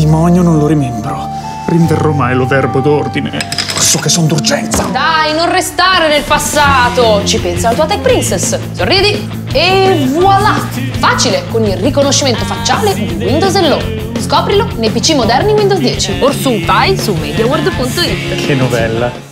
demonio non lo rimembro. Rinverrò mai lo verbo d'ordine. So che son d'urgenza. Dai, non restare nel passato! Ci pensa la tua Tech Princess. Sorridi e voilà! Facile, con il riconoscimento facciale di Windows Hello. Scoprilo nei PC moderni Windows 10. Or su file su mediaworld.it. Che novella.